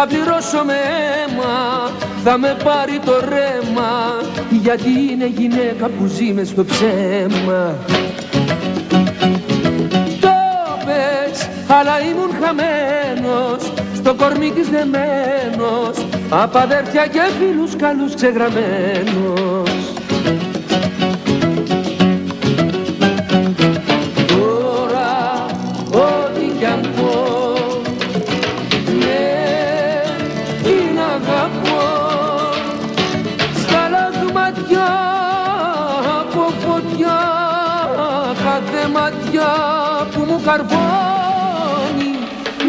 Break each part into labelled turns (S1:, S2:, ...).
S1: αίμα θα με πάρει το ρέμα γιατί είναι γυναίκα που ζει μες στο ψέμα. Το πες αλλά ήμουν χαμένος στο κορμί της δεμένος απ' αδέρφια και φίλους καλούς ξεγραμμένος κάθε ματιά που μου καρβώνει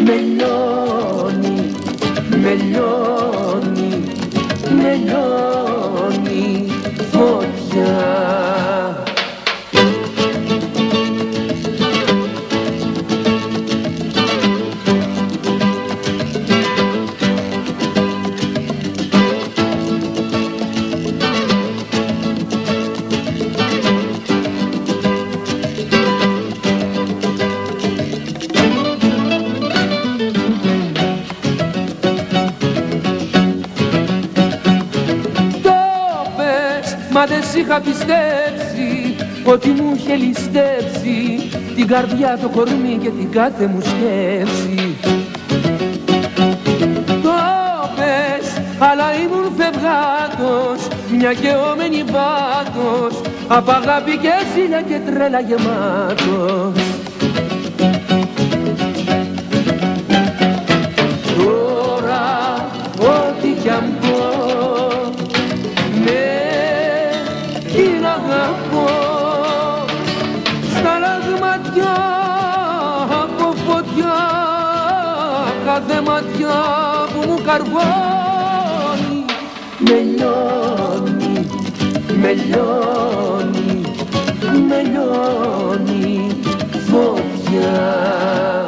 S1: με λιώνει, με λιώνει, μα δεν σ' είχα πιστέψει ότι μου είχε ληστέψει την καρδιά, το κορμί και την κάθε μου σκέψη. Το πες, αλλά ήμουν φευγάτος, μια καιόμενη βάτος, απ' αγάπη και ζήλια και τρέλα γεμάτος. Αγαπώ στα λαγματιά από φωτιά κάθε ματιά που μου καρβώνει με λιώνει, με λιώνει, με λιώνει φωτιά.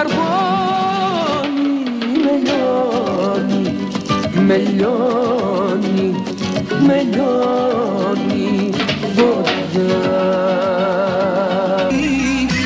S1: Καρβώνει Με λιώνει, με λιώνει, με λιώνει